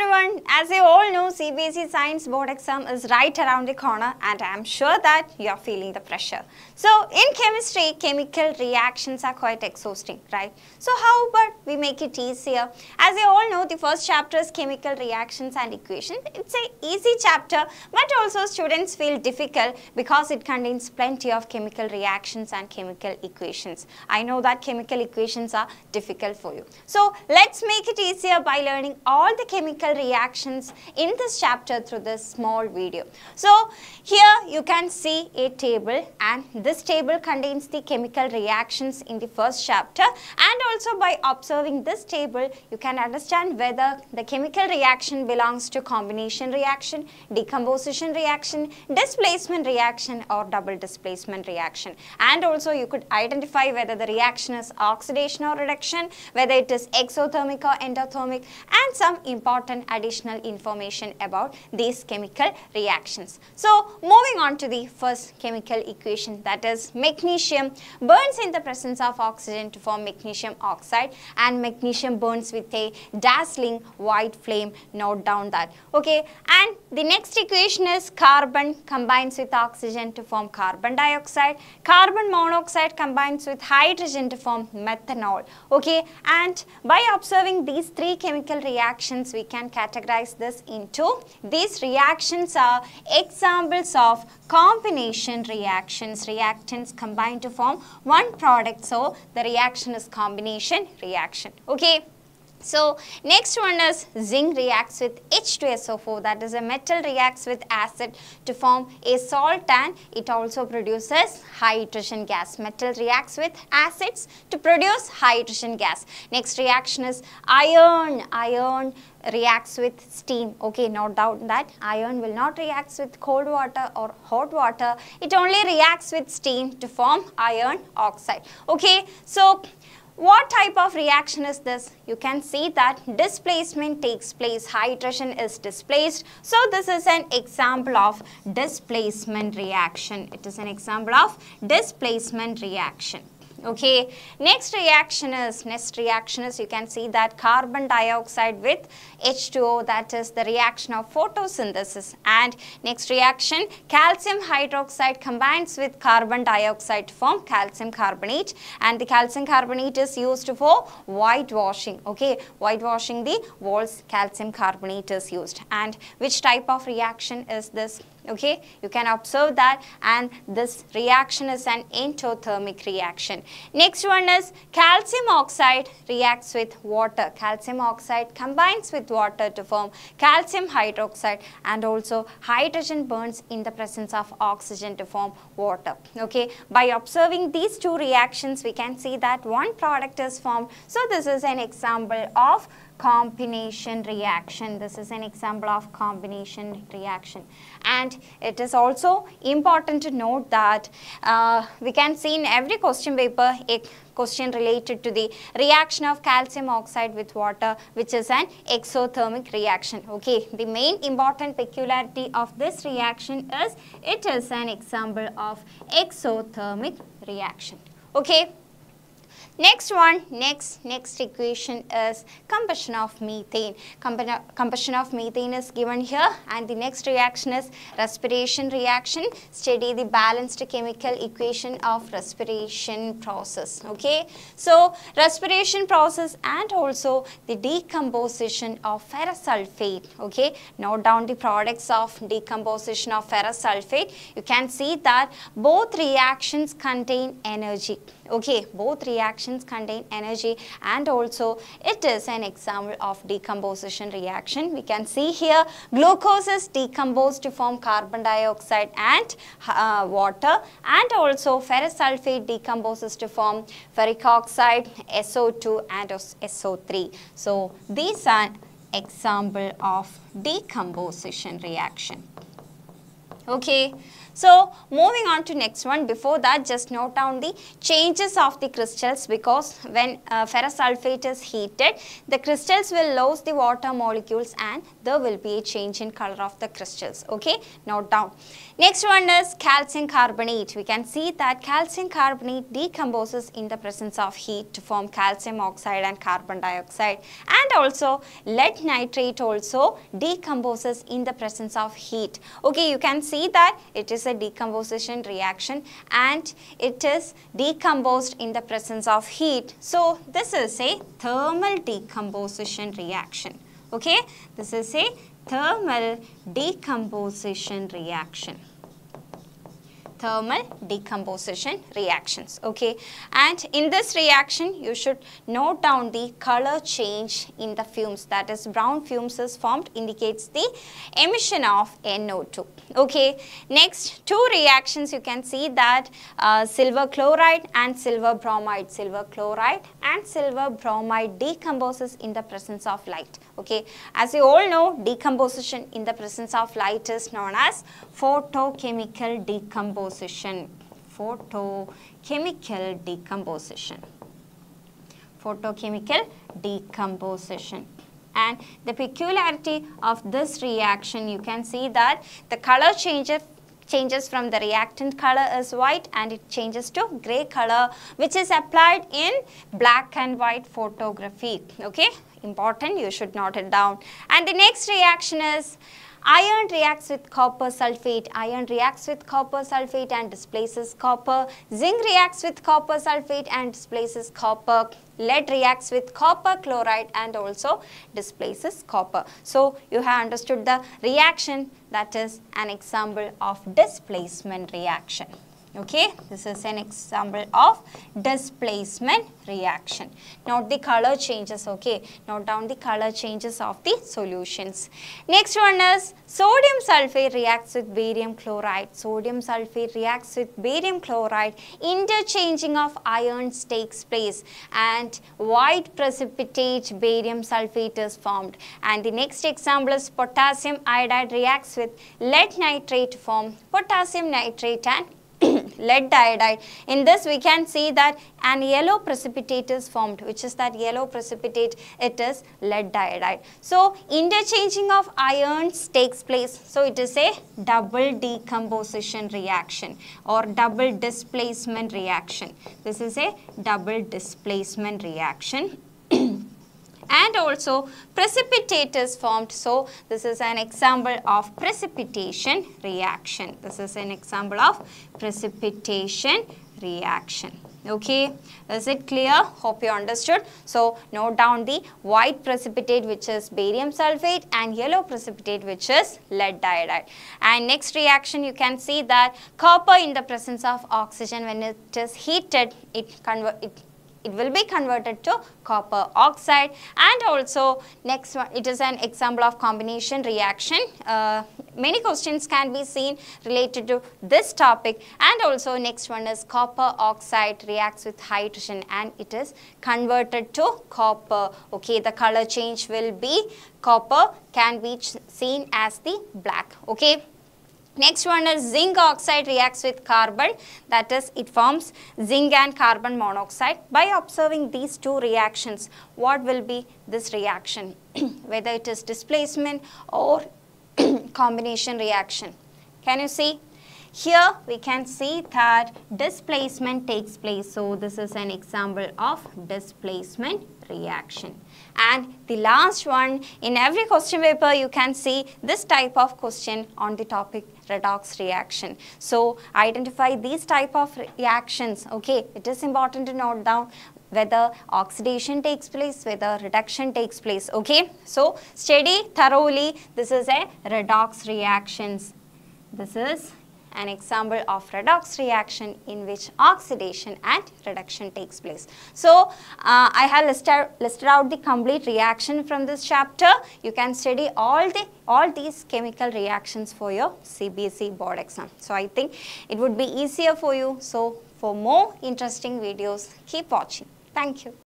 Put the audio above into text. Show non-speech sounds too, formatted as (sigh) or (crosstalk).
everyone. As you all know, CBSE Science Board exam is right around the corner and I am sure that you are feeling the pressure. So in chemistry, chemical reactions are quite exhausting, right? So how about we make it easier? As you all know, the first chapter is chemical reactions and equations. It's a easy chapter, but also students feel difficult because it contains plenty of chemical reactions and chemical equations. I know that chemical equations are difficult for you. So let's make it easier by learning all the chemical reactions in this chapter through this small video. So here you can see a table and this table contains the chemical reactions in the first chapter and also by observing this table you can understand whether the chemical reaction belongs to combination reaction, decomposition reaction, displacement reaction or double displacement reaction and also you could identify whether the reaction is oxidation or reduction, whether it is exothermic or endothermic and some important additional information about these chemical reactions. So moving on to the first chemical equation that is magnesium. Burns in the presence of oxygen to form magnesium oxide and magnesium burns with a dazzling white flame. Note down that. Okay and the next equation is carbon combines with oxygen to form carbon dioxide. Carbon monoxide combines with hydrogen to form methanol. Okay and by observing these three chemical reactions we can categorize this into these reactions are examples of combination reactions. Reactants combine to form one product so the reaction is combination reaction. Okay so next one is zinc reacts with H2SO4 that is a metal reacts with acid to form a salt and it also produces hydrogen gas. Metal reacts with acids to produce hydrogen gas. Next reaction is iron. Iron reacts with steam. Okay, no doubt that iron will not react with cold water or hot water. It only reacts with steam to form iron oxide. Okay, so what type of reaction is this? You can see that displacement takes place, hydrogen is displaced. So this is an example of displacement reaction. It is an example of displacement reaction okay. Next reaction is next reaction is you can see that carbon dioxide with H2O that is the reaction of photosynthesis. And next reaction calcium hydroxide combines with carbon dioxide to form calcium carbonate. And the calcium carbonate is used for whitewashing. Okay. Whitewashing the walls calcium carbonate is used. And which type of reaction is this okay? You can observe that and this reaction is an endothermic reaction. Next one is calcium oxide reacts with water. Calcium oxide combines with water to form calcium hydroxide and also hydrogen burns in the presence of oxygen to form water. Okay? By observing these two reactions we can see that one product is formed. So this is an example of combination reaction. This is an example of combination reaction. And it is also important to note that uh, we can see in every question paper a question related to the reaction of calcium oxide with water which is an exothermic reaction. Okay, the main important peculiarity of this reaction is it is an example of exothermic reaction. Okay. Next one, next, next equation is combustion of methane. Combustion of methane is given here and the next reaction is respiration reaction. Study the balanced chemical equation of respiration process. Okay. So, respiration process and also the decomposition of ferrous sulfate. Okay. Note down the products of decomposition of ferrous sulfate. You can see that both reactions contain energy okay both reactions contain energy and also it is an example of decomposition reaction. We can see here glucose is decomposed to form carbon dioxide and uh, water and also ferrous sulfate decomposes to form ferric oxide SO2 and SO3 so these are example of decomposition reaction. Okay So moving on to next one. Before that, just note down the changes of the crystals because when uh, ferrous sulfate is heated, the crystals will lose the water molecules and there will be a change in color of the crystals. Okay, note down. Next one is calcium carbonate. We can see that calcium carbonate decomposes in the presence of heat to form calcium oxide and carbon dioxide and also lead nitrate also decomposes in the presence of heat. Okay, you can see that it is a decomposition reaction and it is decomposed in the presence of heat. So, this is a thermal decomposition reaction. Okay, this is a thermal decomposition reaction thermal decomposition reactions okay? And in this reaction you should note down the color change in the fumes. That is brown fumes is formed indicates the emission of NO2 okay? Next two reactions you can see that uh, silver chloride and silver bromide. Silver chloride and silver bromide decomposes in the presence of light okay. As you all know decomposition in the presence of light is known as photochemical decomposition. Photochemical decomposition. Photochemical decomposition. And the peculiarity of this reaction you can see that the color changes changes from the reactant color is white and it changes to gray color which is applied in black and white photography. Okay? Important you should note it down. And the next reaction is Iron reacts with copper sulfate. Iron reacts with copper sulfate and displaces copper. Zinc reacts with copper sulfate and displaces copper. Lead reacts with copper chloride and also displaces copper. So, you have understood the reaction that is an example of displacement reaction okay this is an example of displacement reaction. Note the color changes okay? Note down the color changes of the solutions. Next one is sodium sulfate reacts with barium chloride. Sodium sulfate reacts with barium chloride. Interchanging of ions takes place and white precipitate barium sulfate is formed. And the next example is potassium iodide reacts with lead nitrate to form. Potassium nitrate and lead iodide. In this we can see that an yellow precipitate is formed which is that yellow precipitate it is lead iodide. So interchanging of ions takes place. So it is a double decomposition reaction or double displacement reaction. This is a double displacement reaction. And also precipitate is formed. So, this is an example of precipitation reaction. This is an example of precipitation reaction. Okay, is it clear? Hope you understood. So, note down the white precipitate which is barium sulfate and yellow precipitate which is lead iodide. And next reaction you can see that copper in the presence of oxygen when it is heated it convert it it will be converted to copper oxide. And also next one it is an example of combination reaction. Uh, many questions can be seen related to this topic. And also next one is copper oxide reacts with hydrogen and it is converted to copper. Okay the color change will be copper can be seen as the black. Okay Next one is zinc oxide reacts with carbon that is it forms zinc and carbon monoxide. By observing these two reactions what will be this reaction (clears throat) whether it is displacement or (clears throat) combination reaction. Can you see? Here we can see that displacement takes place. So this is an example of displacement reaction. And the last one, in every question paper you can see this type of question on the topic redox reaction. So identify these type of reactions, okay. It is important to note down whether oxidation takes place, whether reduction takes place, okay. So study thoroughly, this is a redox reactions. This is an example of redox reaction in which oxidation and reduction takes place. So, uh, I have listed, listed out the complete reaction from this chapter. You can study all the all these chemical reactions for your CBSE board exam. So, I think it would be easier for you. So, for more interesting videos, keep watching. Thank you.